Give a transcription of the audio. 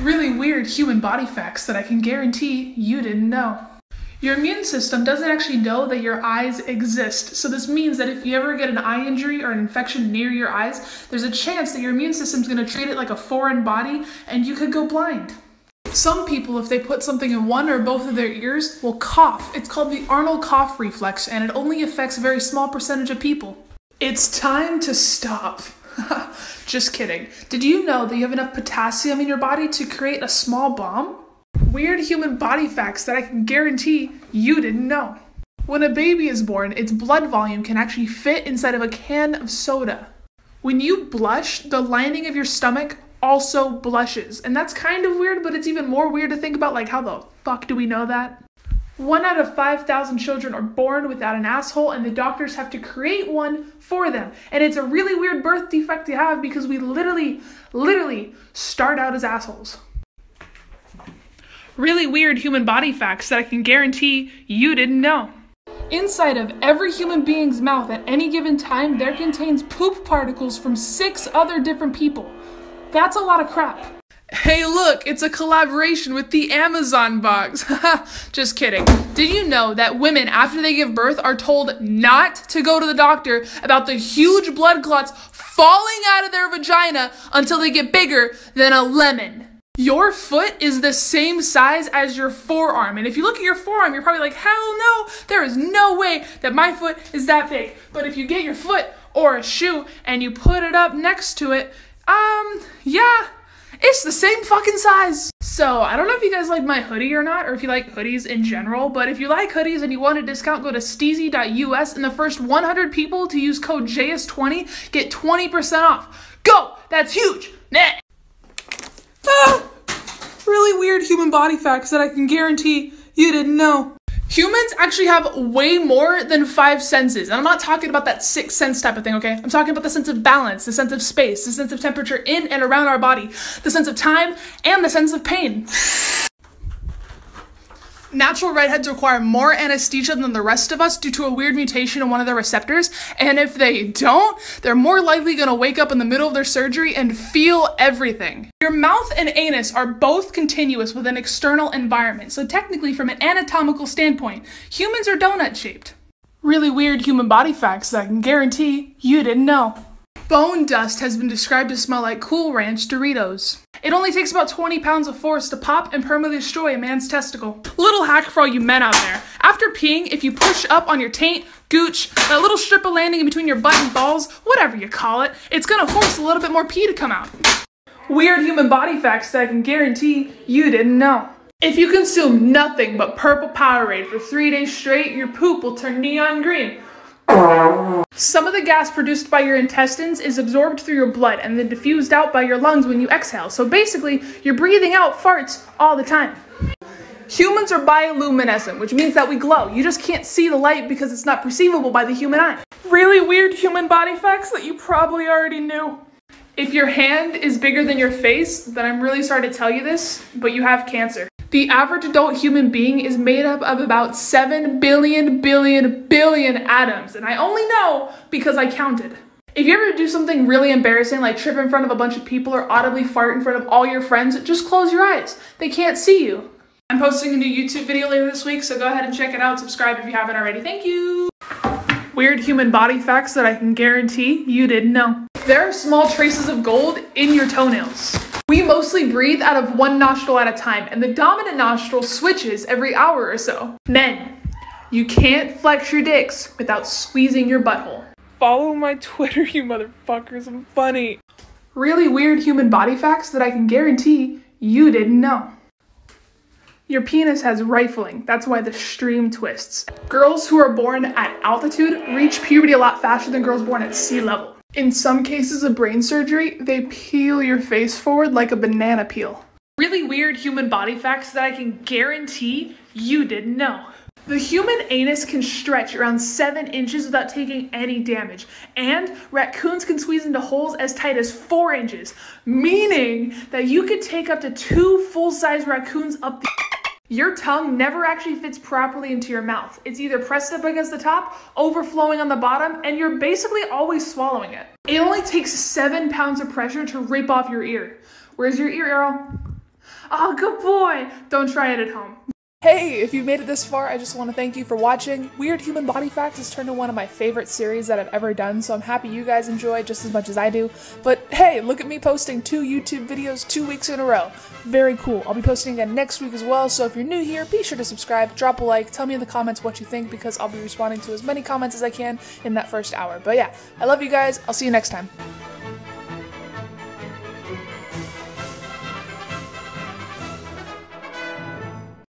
Really weird human body facts that I can guarantee you didn't know. Your immune system doesn't actually know that your eyes exist. So this means that if you ever get an eye injury or an infection near your eyes, there's a chance that your immune system's gonna treat it like a foreign body and you could go blind. Some people, if they put something in one or both of their ears, will cough. It's called the Arnold cough reflex and it only affects a very small percentage of people. It's time to stop. Just kidding. Did you know that you have enough potassium in your body to create a small bomb? Weird human body facts that I can guarantee you didn't know. When a baby is born, its blood volume can actually fit inside of a can of soda. When you blush, the lining of your stomach also blushes. And that's kind of weird, but it's even more weird to think about like how the fuck do we know that? One out of 5,000 children are born without an asshole, and the doctors have to create one for them. And it's a really weird birth defect to have because we literally, literally start out as assholes. Really weird human body facts that I can guarantee you didn't know. Inside of every human being's mouth at any given time, there contains poop particles from six other different people. That's a lot of crap. Hey, look, it's a collaboration with the Amazon box. Just kidding. Did you know that women, after they give birth, are told not to go to the doctor about the huge blood clots falling out of their vagina until they get bigger than a lemon? Your foot is the same size as your forearm. And if you look at your forearm, you're probably like, hell no, there is no way that my foot is that big. But if you get your foot or a shoe and you put it up next to it, um, yeah, it's the same fucking size. So I don't know if you guys like my hoodie or not, or if you like hoodies in general, but if you like hoodies and you want a discount, go to steezy.us and the first 100 people to use code JS20 get 20% off. Go! That's huge! Ah, really weird human body facts that I can guarantee you didn't know. Humans actually have way more than five senses. And I'm not talking about that sixth sense type of thing, okay? I'm talking about the sense of balance, the sense of space, the sense of temperature in and around our body, the sense of time, and the sense of pain. Natural redheads require more anesthesia than the rest of us due to a weird mutation in one of their receptors, and if they don't, they're more likely gonna wake up in the middle of their surgery and feel everything. Your mouth and anus are both continuous with an external environment, so technically, from an anatomical standpoint, humans are donut shaped. Really weird human body facts that I can guarantee you didn't know. Bone dust has been described to smell like Cool Ranch Doritos. It only takes about 20 pounds of force to pop and permanently destroy a man's testicle. Little hack for all you men out there. After peeing, if you push up on your taint, gooch, that little strip of landing in between your butt and balls, whatever you call it, it's gonna force a little bit more pee to come out. Weird human body facts that I can guarantee you didn't know. If you consume nothing but purple Powerade for three days straight, your poop will turn neon green. Some of the gas produced by your intestines is absorbed through your blood and then diffused out by your lungs when you exhale. So basically, you're breathing out farts all the time. Humans are bioluminescent, which means that we glow. You just can't see the light because it's not perceivable by the human eye. Really weird human body facts that you probably already knew. If your hand is bigger than your face, then I'm really sorry to tell you this, but you have cancer. The average adult human being is made up of about 7 billion, billion, billion atoms, and I only know because I counted. If you ever do something really embarrassing, like trip in front of a bunch of people or audibly fart in front of all your friends, just close your eyes. They can't see you. I'm posting a new YouTube video later this week, so go ahead and check it out. Subscribe if you haven't already. Thank you. Weird human body facts that I can guarantee you didn't know. There are small traces of gold in your toenails. We mostly breathe out of one nostril at a time, and the dominant nostril switches every hour or so. Men, you can't flex your dicks without squeezing your butthole. Follow my Twitter, you motherfuckers. I'm funny. Really weird human body facts that I can guarantee you didn't know. Your penis has rifling. That's why the stream twists. Girls who are born at altitude reach puberty a lot faster than girls born at sea level. In some cases of brain surgery, they peel your face forward like a banana peel. Really weird human body facts that I can guarantee you didn't know. The human anus can stretch around 7 inches without taking any damage, and raccoons can squeeze into holes as tight as 4 inches, meaning that you could take up to two full-size raccoons up the your tongue never actually fits properly into your mouth. It's either pressed up against the top, overflowing on the bottom, and you're basically always swallowing it. It only takes seven pounds of pressure to rip off your ear. Where's your ear, Errol? Oh, good boy. Don't try it at home. Hey, if you've made it this far, I just want to thank you for watching. Weird Human Body Facts has turned into one of my favorite series that I've ever done, so I'm happy you guys enjoy just as much as I do. But hey, look at me posting two YouTube videos two weeks in a row. Very cool. I'll be posting again next week as well, so if you're new here, be sure to subscribe, drop a like, tell me in the comments what you think because I'll be responding to as many comments as I can in that first hour. But yeah, I love you guys. I'll see you next time.